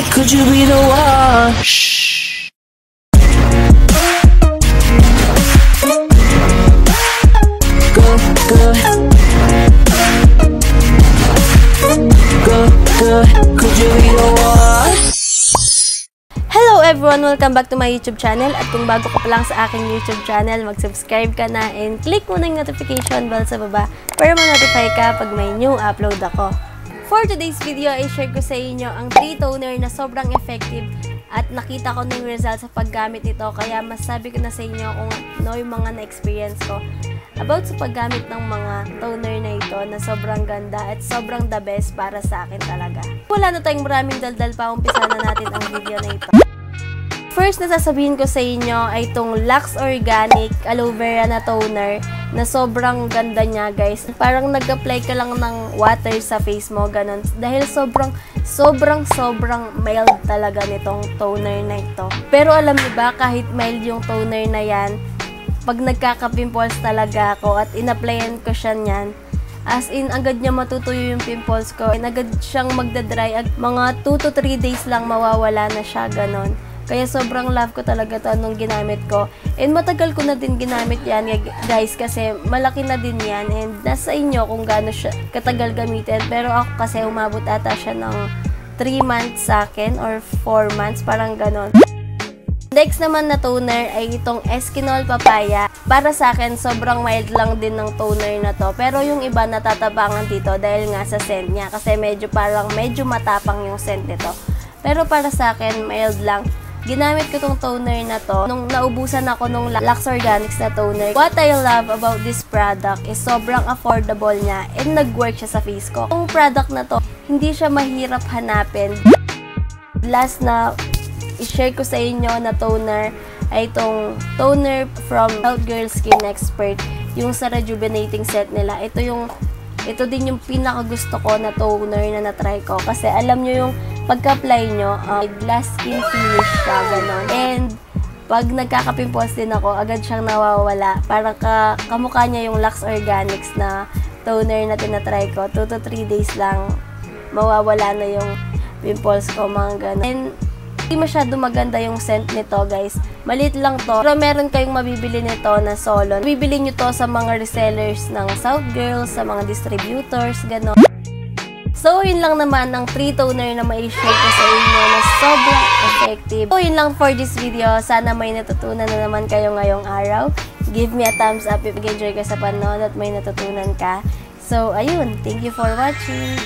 could you be the one? Shh. Hello everyone! Welcome back to my YouTube channel. At kung bago ka pa lang sa aking YouTube channel, mag-subscribe ka na and click mo na yung notification bell sa baba para ma-notify ka pag may new upload ako. For today's video, i-share ko sa inyo ang 3 toner na sobrang effective at nakita ko na yung result sa paggamit nito kaya masabi ko na sa inyo kung ano yung mga na-experience ko about sa paggamit ng mga toner na ito na sobrang ganda at sobrang the best para sa akin talaga. Wala na tayong maraming daldal pa, umpisa na natin ang video na ito. First na sasabihin ko sa inyo ay itong Lux Organic Aloe Vera na toner na sobrang ganda niya guys. Parang nag-apply ka lang ng water sa face mo, ganun. Dahil sobrang, sobrang, sobrang mild talaga nitong toner na ito. Pero alam niyo ba, kahit mild yung toner na yan, pag nagkaka-pimples talaga ako at in-applyan ko siya niyan, As in, agad niya matutuyo yung pimples ko. And agad siyang magdadry. Mga 2 to 3 days lang mawawala na siya, ganon. Kaya sobrang love ko talaga to nung ginamit ko. And matagal ko na din ginamit yan, guys, kasi malaki na din yan. And nasa inyo kung gaano siya katagal gamitin. Pero ako kasi umabot ata siya ng 3 months sa akin or 4 months, parang ganon. Next naman na toner ay itong Eskinol Papaya. Para sa akin, sobrang mild lang din ng toner na to. Pero yung iba natatabangan dito dahil nga sa scent niya. Kasi medyo parang medyo matapang yung scent nito. Pero para sa akin, mild lang. Ginamit ko tong toner na to nung naubusan ako nung Lux Organics na toner. What I love about this product is sobrang affordable niya and nag-work siya sa face ko. Yung product na to, hindi siya mahirap hanapin. Last na i-share ko sa inyo na toner ay itong toner from Health Girl Skin Expert, yung sa rejuvenating set nila. Ito yung ito din yung pinaka gusto ko na toner na na-try ko kasi alam nyo yung pagka-apply nyo, uh, glass skin finish siya, gano'n. And pag nagkakapimpos din ako, agad siyang nawawala. Parang ka, kamukha niya yung Lux Organics na toner na tinatry ko. 2 to 3 days lang mawawala na yung pimples ko, mga gano'n. And hindi masyado maganda yung scent nito, guys. Malit lang to. Pero meron kayong mabibili nito na solo. Bibili nyo to sa mga resellers ng South Girls, sa mga distributors, gano'n. So, yun lang naman ang 3 toner na mai-share ko sa inyo na sobrang effective. So, yun lang for this video. Sana may natutunan na naman kayo ngayong araw. Give me a thumbs up if nag-enjoy ka sa panood at may natutunan ka. So, ayun. Thank you for watching.